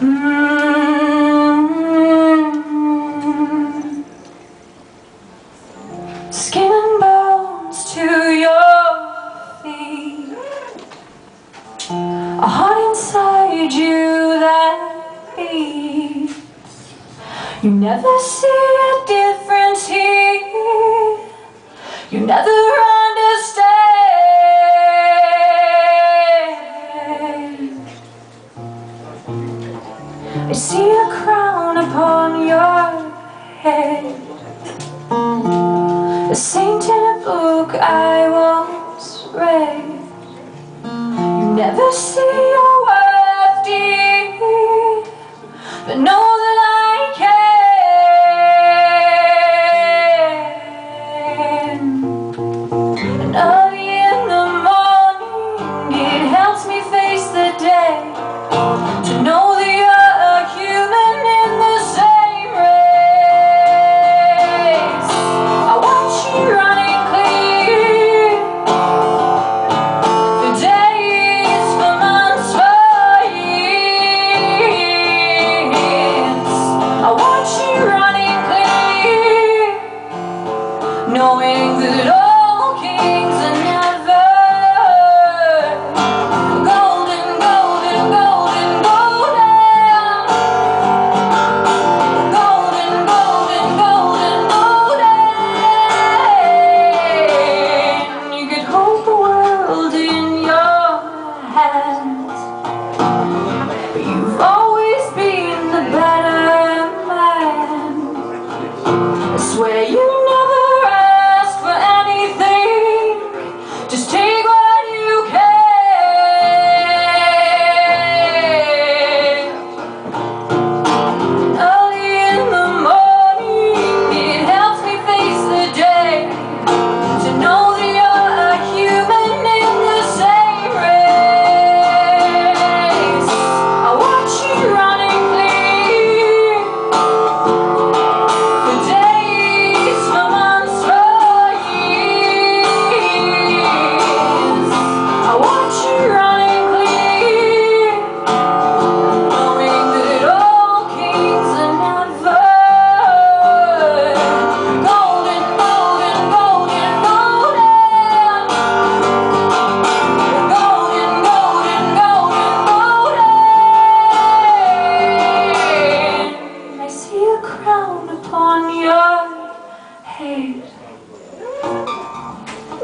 Mm-hmm. Skin and bones to your feet. A heart inside you that beats. You never see a difference here. You never I see a crown upon your head. A saint in a book I once read. You never see your worth dear But know that I can And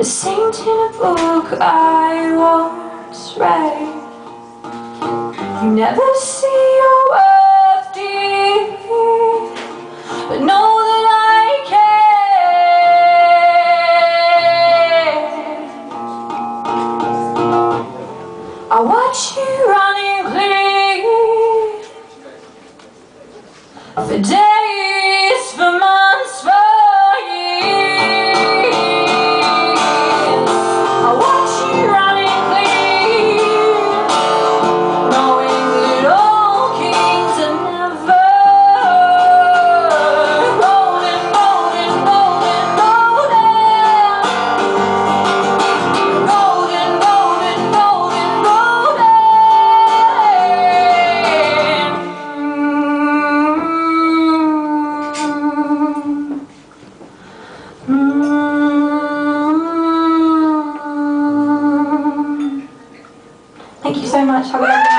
saint in a book I once read. You never see. あしゃ。